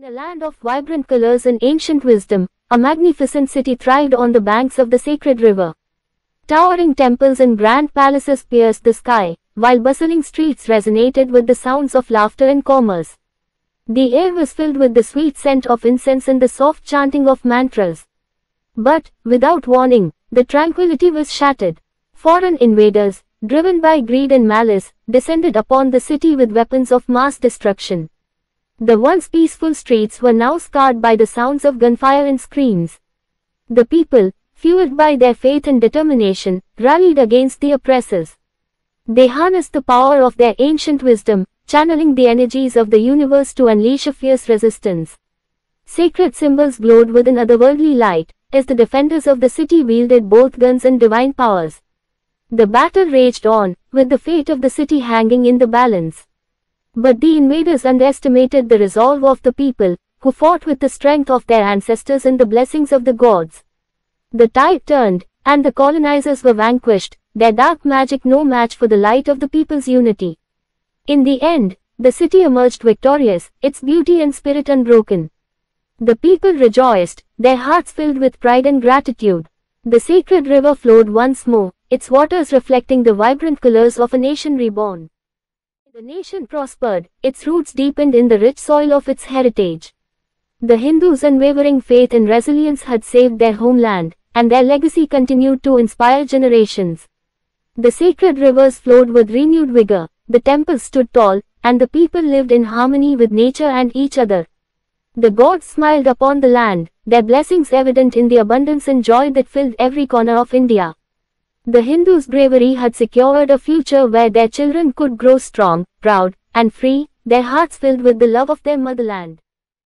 In a land of vibrant colors and ancient wisdom, a magnificent city thrived on the banks of the sacred river. Towering temples and grand palaces pierced the sky, while bustling streets resonated with the sounds of laughter and commerce. The air was filled with the sweet scent of incense and the soft chanting of mantras. But, without warning, the tranquility was shattered. Foreign invaders, driven by greed and malice, descended upon the city with weapons of mass destruction. The once peaceful streets were now scarred by the sounds of gunfire and screams. The people, fueled by their faith and determination, rallied against the oppressors. They harnessed the power of their ancient wisdom, channeling the energies of the universe to unleash a fierce resistance. Sacred symbols glowed with an otherworldly light, as the defenders of the city wielded both guns and divine powers. The battle raged on, with the fate of the city hanging in the balance. But the invaders underestimated the resolve of the people, who fought with the strength of their ancestors and the blessings of the gods. The tide turned, and the colonizers were vanquished, their dark magic no match for the light of the people's unity. In the end, the city emerged victorious, its beauty and spirit unbroken. The people rejoiced, their hearts filled with pride and gratitude. The sacred river flowed once more, its waters reflecting the vibrant colors of a nation reborn. The nation prospered, its roots deepened in the rich soil of its heritage. The Hindus' unwavering faith and resilience had saved their homeland, and their legacy continued to inspire generations. The sacred rivers flowed with renewed vigor, the temples stood tall, and the people lived in harmony with nature and each other. The gods smiled upon the land, their blessings evident in the abundance and joy that filled every corner of India. The Hindus' bravery had secured a future where their children could grow strong, proud, and free, their hearts filled with the love of their motherland.